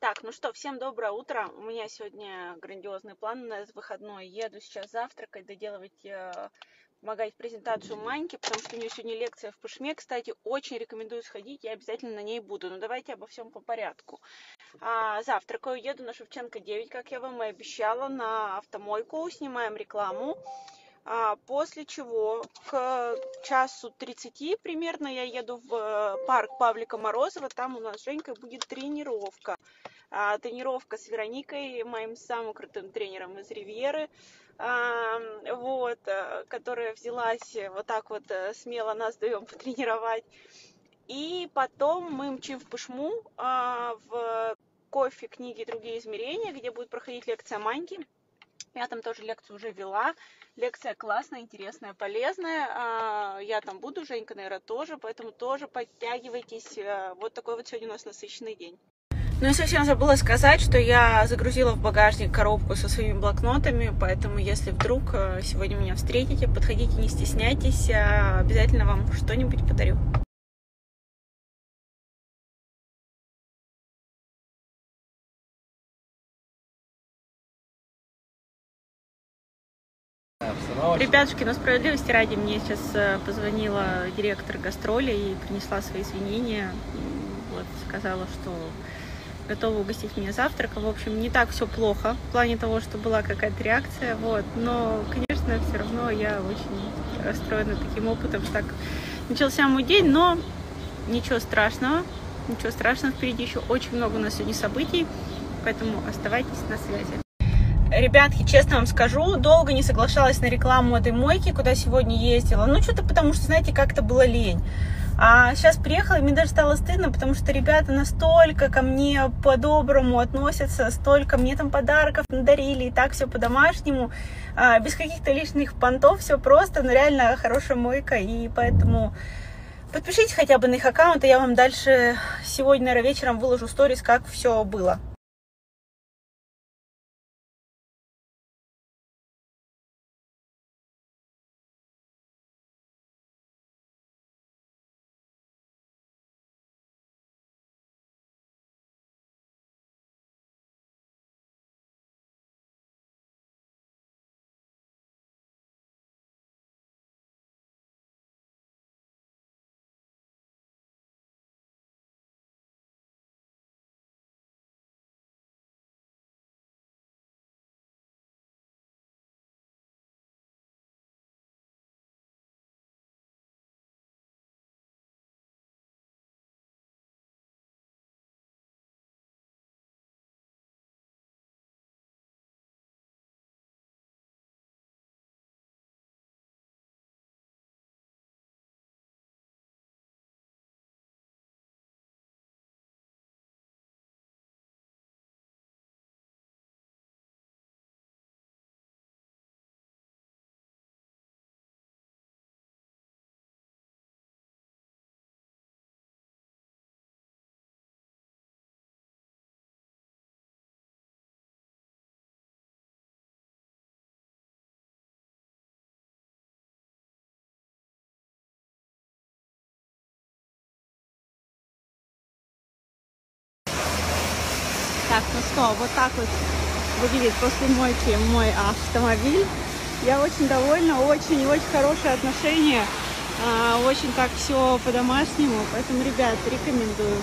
Так, ну что, всем доброе утро. У меня сегодня грандиозный план на выходной. Еду сейчас завтракать, доделывать, э, помогать презентацию Маньки, потому что у нее сегодня лекция в Пышме. Кстати, очень рекомендую сходить, я обязательно на ней буду. Но давайте обо всем по порядку. А, завтракаю, еду на Шевченко 9, как я вам и обещала, на автомойку, снимаем рекламу. А, после чего к часу 30 примерно я еду в э, парк Павлика Морозова. Там у нас с Женькой будет тренировка. А, тренировка с Вероникой, моим самым крутым тренером из Ривьеры. А, вот, э, которая взялась вот так вот э, смело нас даем потренировать. И потом мы мчим в Пышму в кофе, книги и другие измерения, где будет проходить лекция Маньки. Я там тоже лекцию уже вела. Лекция классная, интересная, полезная. А, я там буду, Женька, наверное, тоже, поэтому тоже подтягивайтесь. Э, вот такой вот сегодня у нас насыщенный день. Ну и совсем забыла сказать, что я загрузила в багажник коробку со своими блокнотами, поэтому если вдруг э, сегодня меня встретите, подходите, не стесняйтесь, а обязательно вам что-нибудь подарю. Ребятушки, на справедливости ради мне сейчас э, позвонила директор гастроли и принесла свои извинения. Вот, сказала, что готова угостить меня завтраком. В общем, не так все плохо в плане того, что была какая-то реакция. Вот. Но, конечно, все равно я очень расстроена таким опытом, что так начался мой день, но ничего страшного. Ничего страшного впереди еще очень много у нас сегодня событий, поэтому оставайтесь на связи. Ребятки, честно вам скажу, долго не соглашалась на рекламу этой мойки, куда сегодня ездила. Ну, что-то потому что, знаете, как-то было лень. А сейчас приехала, и мне даже стало стыдно, потому что ребята настолько ко мне по-доброму относятся, столько мне там подарков надарили, и так все по-домашнему, а, без каких-то лишних понтов, все просто, но реально хорошая мойка, и поэтому подпишитесь хотя бы на их аккаунт, и я вам дальше сегодня, наверное, вечером выложу сторис, как все было. Так, ну что, вот так вот выглядит после мойки мой автомобиль. Я очень довольна, очень-очень хорошее отношение. А, очень так все по-домашнему, поэтому, ребят, рекомендую.